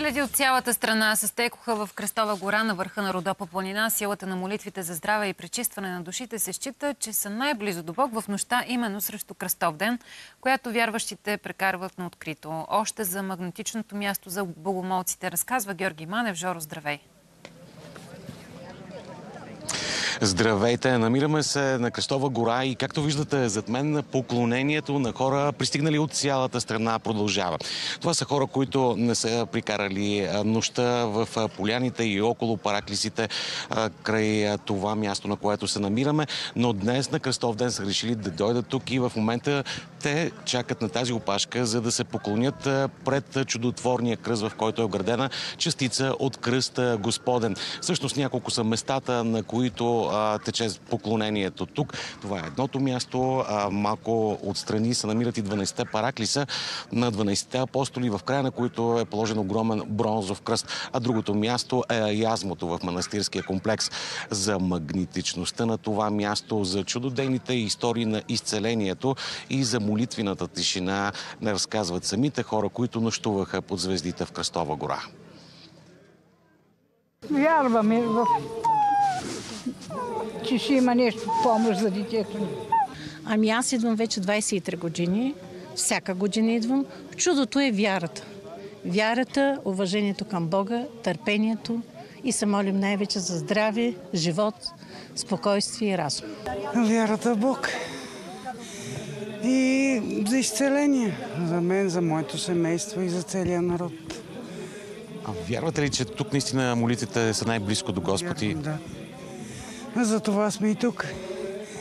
Хиляди от цялата страна се стекоха в Кръстова гора на върха на Родопа планина. Силата на молитвите за здраве и пречистване на душите се счита, че са най-близо до Бог в нощта, именно срещу Кръстов ден, която вярващите прекарват на открито. Още за магнетичното място за богомолците разказва Георги Манев. Жоро, здравей! Здравейте! Намираме се на Кръстова гора и както виждате зад мен поклонението на хора пристигнали от цялата страна продължава. Това са хора, които не са прикарали нощта в поляните и около параклисите край това място, на което се намираме, но днес на Кръстов ден са решили да дойдат тук и в момента те чакат на тази опашка, за да се поклонят пред чудотворния кръст, в който е оградена частица от кръста Господен. Всъщност няколко са местата, на които а, тече поклонението тук. Това е едното място. А, малко отстрани се намират и 12-те параклиса на 12-те апостоли, в края на които е положен огромен бронзов кръст. А другото място е язмото в манастирския комплекс. За магнитичността на това място, за чудодейните истории на изцелението и за молитвената тишина не разказват самите хора, които нощуваха под звездите в Кръстова гора. Вярваме в че ще има нещо помощ за детето ни. Ами аз идвам вече 23 години. Всяка година идвам. Чудото е вярата. Вярата, уважението към Бога, търпението и се молим най-вече за здраве, живот, спокойствие и разум. Вярата в Бог. И за изцеление. За мен, за моето семейство и за целия народ. А вярвате ли, че тук наистина молитвите са най-близко до Господ? и- Да. За това сме и тук.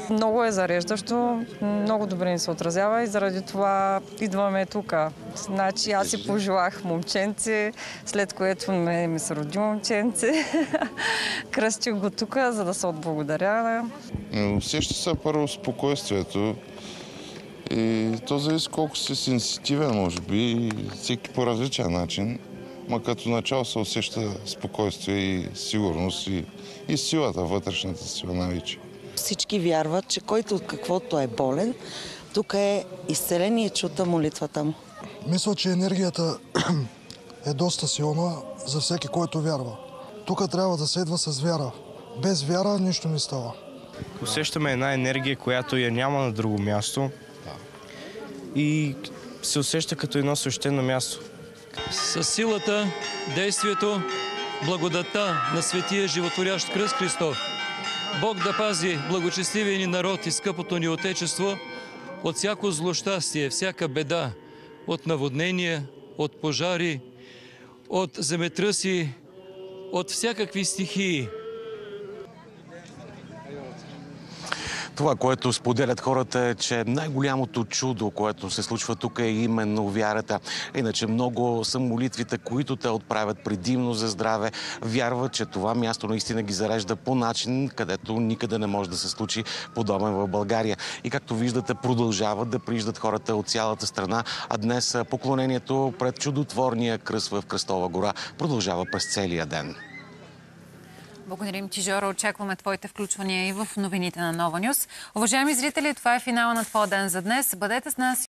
Много е зареждащо, много добре ни се отразява и заради това идваме тук. Значи аз си пожелах момченце, след което ме ми се роди момченце. Кръстих го тук, за да се отблагодаря. Усеща се първо спокойствието и то зависи колко си сенситивен, може би, всеки по различен начин. Ма като начало се усеща спокойствие и сигурност и, и силата, вътрешната сила най-вече. Всички вярват, че който от каквото е болен, тук е изцеление и чута молитвата му. Мисля, че енергията е доста силна за всеки, който вярва. Тук трябва да се идва с вяра. Без вяра нищо не става. Усещаме една енергия, която я няма на друго място. И се усеща като едно свещено място. С силата, действието, благодата на светия животворящ кръст Христов. Бог да пази благочестивия ни народ и скъпото ни Отечество от всяко злощастие, всяка беда, от наводнения, от пожари, от земетръси, от всякакви стихии. Това, което споделят хората е, че най-голямото чудо, което се случва тук е именно вярата. Иначе много са молитвите, които те отправят предимно за здраве. Вярват, че това място наистина ги зарежда по начин, където никъде не може да се случи подобен в България. И както виждате, продължават да прииждат хората от цялата страна, а днес поклонението пред чудотворния кръст в Кръстова гора продължава през целия ден. Благодарим ти, Жоро. Очакваме твоите включвания и в новините на Нова Нюс. Уважаеми зрители, това е финала на твоя ден за днес. Бъдете с нас